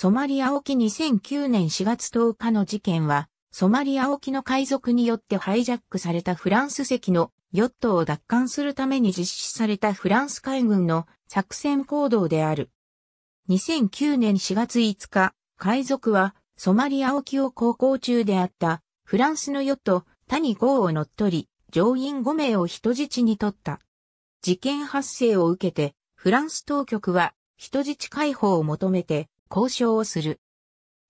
ソマリア沖2009年4月10日の事件は、ソマリア沖の海賊によってハイジャックされたフランス籍のヨットを奪還するために実施されたフランス海軍の作戦行動である。2009年4月5日、海賊はソマリア沖を航行中であったフランスのヨットタニット号を乗っ取り、乗員5名を人質に取った。事件発生を受けて、フランス当局は人質解放を求めて交渉をする。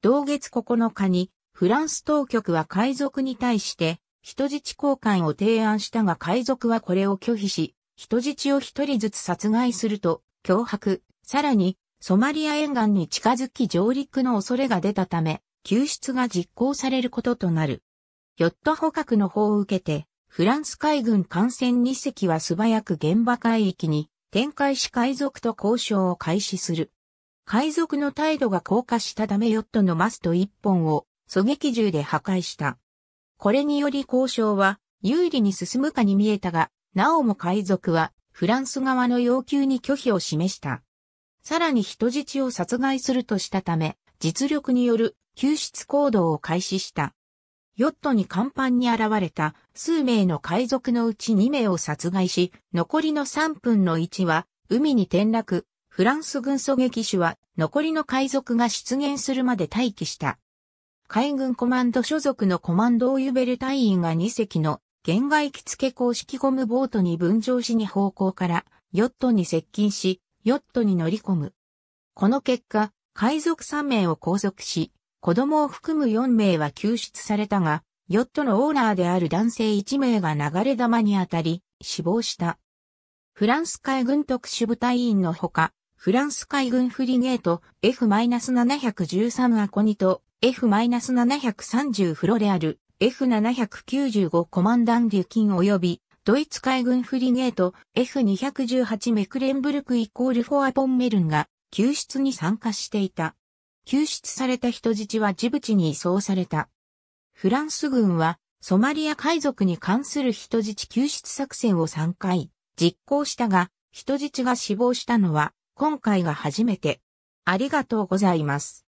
同月9日にフランス当局は海賊に対して人質交換を提案したが海賊はこれを拒否し、人質を一人ずつ殺害すると脅迫、さらにソマリア沿岸に近づき上陸の恐れが出たため、救出が実行されることとなる。ヨット捕獲の方を受けて、フランス海軍艦船2隻は素早く現場海域に展開し海賊と交渉を開始する。海賊の態度が降下したためヨットのマスト1本を狙撃銃で破壊した。これにより交渉は有利に進むかに見えたが、なおも海賊はフランス側の要求に拒否を示した。さらに人質を殺害するとしたため、実力による救出行動を開始した。ヨットに甲板に現れた数名の海賊のうち2名を殺害し、残りの3分の1は海に転落、フランス軍狙撃手は残りの海賊が出現するまで待機した。海軍コマンド所属のコマンドオユベル隊員が2隻の限外機付け公式ゴムボートに分乗しに方向からヨットに接近し、ヨットに乗り込む。この結果、海賊3名を拘束し、子供を含む4名は救出されたが、ヨットのオーナーである男性1名が流れ弾に当たり、死亡した。フランス海軍特殊部隊員のほか、フランス海軍フリゲート F-713 アコニと F-730 フロレアル F795 コマンダンデュキン及びドイツ海軍フリゲート F218 メクレンブルクイコールフォアポンメルンが救出に参加していた。救出された人質はジブチに移送された。フランス軍はソマリア海賊に関する人質救出作戦を3回実行したが、人質が死亡したのは今回が初めて。ありがとうございます。